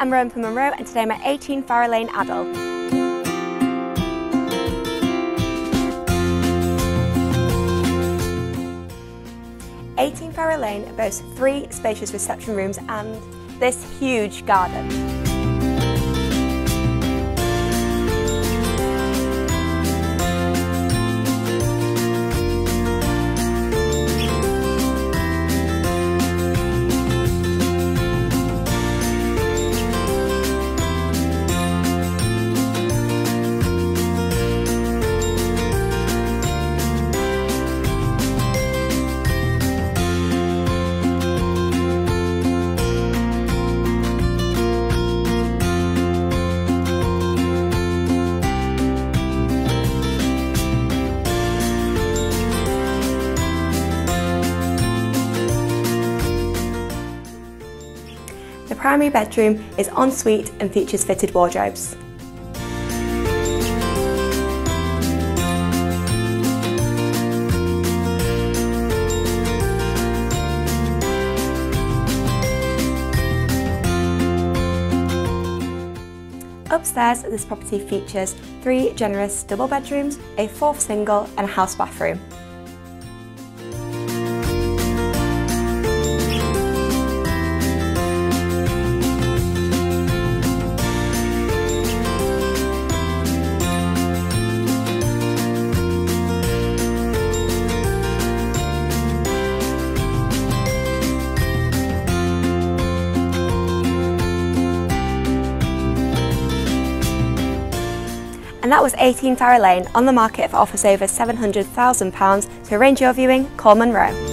I'm Rowan from Monroe and today I'm at 18 Farrar Lane Adel. Eighteen Farrar Lane boasts three spacious reception rooms and this huge garden. Primary bedroom is ensuite and features fitted wardrobes. Upstairs, this property features three generous double bedrooms, a fourth single and a house bathroom. And that was 18 Farrar Lane on the market for offers over £700,000. To arrange your viewing, call Monroe.